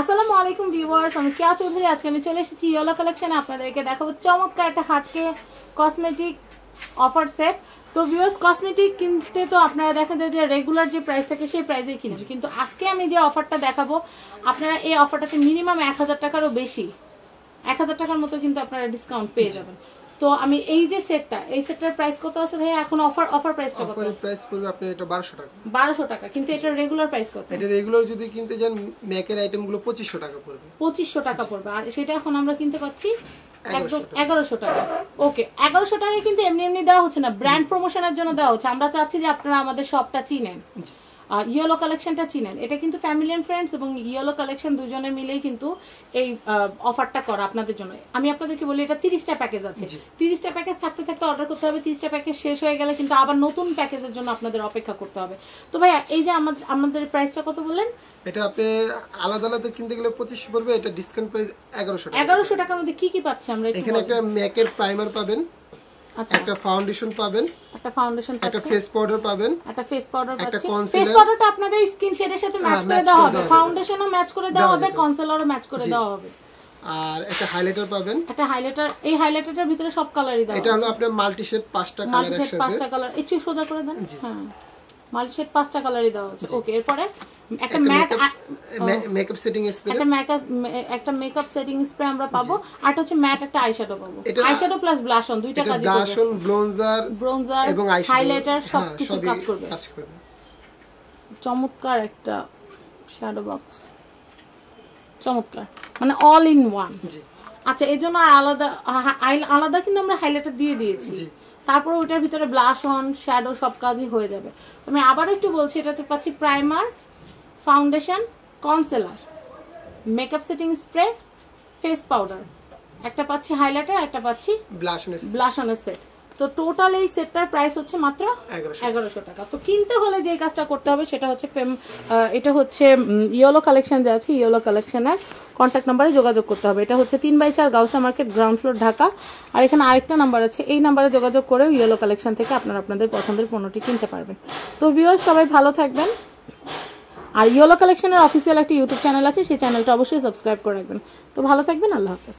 আসসালামু আলাইকুম ভিউয়ার্স আমি কেয়া চৌধুরী। আজকে আমি চলে এসেছি ইয়েলো কালেকশনে আপনাদেরকে দেখাবো চমৎকার একটা হাটকে কসমেটিক অফার সেট তো ভিউয়ার্স কসমেটিক কিনতে তো আপনারা দেখা যায় যে রেগুলার যে প্রাইস থাকে সেই প্রাইসেই কিনেন কিন্তু আজকে আমি যে অফারটা দেখাবো আপনারা এই অফারটাতে মিনিমাম এক হাজার টাকারও বেশি এক হাজার টাকার মতো কিন্তু আপনারা ডিসকাউন্ট পেয়ে যাবেন। তো আমি এই যে সেটটা এই সেটটার প্রাইস কত আছে ভাইয়া? এখন অফার অফার প্রাইসটা কত? অফারের প্রাইস পড়বে আপনার এটা বারোশো টাকা। বারোশো টাকা কিন্তু এটার রেগুলার প্রাইস কত? এটা রেগুলার যদি কিনতে যান ম্যাকের আইটেমগুলো পঁচিশশো টাকা পড়বে। পঁচিশশো টাকা পড়বে। আর সেটা এখন আমরা কিনতে পাচ্ছি একদম 1100 টাকা। এগারোশো টাকা। ওকে এগারোশো টাকায় কিন্তু এমনি এমনি দেওয়া হচ্ছে না। ব্র্যান্ড প্রমোশনের জন্য দেওয়া হচ্ছে। আমরা চাচ্ছি যে আপনারা আমাদের শপটা চিনেন। জি। ইয়েলো কালেকশনটা চিনেন। এটা কিন্তু ফ্যামিলি অ্যান্ড ফ্রেন্ডস এবং ইয়েলো কালেকশন দুজনে মিলেই কিন্তু এই অফারটা করা আপনাদের জন্য। আমি আপনাদেরকে বলি এটা তিরিশটা প্যাকেজ আছে। তিরিশটা প্যাকেজ থাকতে থাকতে অর্ডার করতে হবে তিরিশটা প্যাকেজ শেষ হয়ে গেলে কিন্তু আবার নতুন প্যাকেজের জন্য আপনাদের অপেক্ষা করতে হবে। তো ভাইয়া এই যে আমাদের আমাদের প্রাইসটা কত বললেন? এটা আপনি আলাদা আলাদা কিনতে গেলে পঁচিশশো পড়বে এটা ডিসকাউন্ট প্রাইস এগারোশো এগারোশো টাকার মধ্যে কি কি পাচ্ছি আমরা এখানে একটা ম্যাকের প্রাইমার পাবেন। একটা ফাউন্ডেশন পাবেন। একটা ফাউন্ডেশন একটা ফেস পাউডার পাবেন। একটা ফেস পাউডার একটা পাচ্ছি। ফেস পাউডারটা আপনাদের স্কিন শেডের সাথে ম্যাচ করে দেওয়া হবে। ফাউন্ডেশনও ম্যাচ করে দেওয়া হবে কনসিলারও ম্যাচ করে দেওয়া হবে। আর একটা হাইলাইটার পাবেন। একটা হাইলাইটার এই হাইলাইটারটার ভিতরে সব কালারই দেওয়া এটা হলো আপনার মাল্টি শেড পাঁচটা কালার একসাথে। পাঁচটা কালার একটু সোজা করে দেন। হ্যাঁ। মাল্টি পাঁচটা কালারই দেওয়া আছে ওকে এরপরে একটা ম্যাট মেকআপ সেটিং স্প্রে একটা মেকআপ একটা মেকআপ সেটিং স্প্রে আমরা পাবো আর হচ্ছে ম্যাট একটা আইশ্যাডো পাবো। আইশ্যাডো প্লাস ব্লাশ অন দুইটা ব্রোঞ্জার ব্রোঞ্জার এবং হাইলাইটার সব কিছু কাজ করবে। কাজ করবে। চমৎকার একটা শ্যাডো বক্স চমৎকার। মানে অল ইন ওয়ান আচ্ছা এই জন্য আর আলাদা আলাদা কিন্তু আমরা হাইলাইটার দিয়ে দিয়েছি। তারপর ওইটার ভিতরে ব্লাশ অন শ্যাডো সব কাজই হয়ে যাবে। তো আমি আবার একটু বলছি এটাতে পাচ্ছি primer foundation concealer makeup setting spray face powder একটা পাচ্ছি হাইলাইটার একটা পাচ্ছি ব্লাশনের ব্লাশ অনের সেট তো টোটাল এই সেটটার প্রাইস হচ্ছে মাত্র এগারোশো। টাকা। তো কিনতে হলে যে কাজটা করতে হবে সেটা হচ্ছে ফেম- এটা হচ্ছে ইয়েলো কালেকশন যে আছে ইয়েলো কালেকশনের কন্ট্যাক্ট নাম্বারে যোগাযোগ করতে হবে। এটা হচ্ছে তিন বাই চার Gausia market ground floor Dhaka. আর এখানে আরেকটা নাম্বার আছে এই নাম্বারে যোগাযোগ করেও ইয়েলো কালেকশন থেকে আপনারা আপনাদের পছন্দের পণ্যটি কিনতে পারবেন। তো ভিউয়ার্স সবাই ভালো থাকবেন। আর ইয়েলো কালেকশনের অফিসিয়াল একটা ইউটিউব চ্যানেল আছে সেই চ্যানেলটা অবশ্যই সাবস্ক্রাইব করে রাখবেন। তো ভালো থাকবেন আল্লাহ হাফেজ।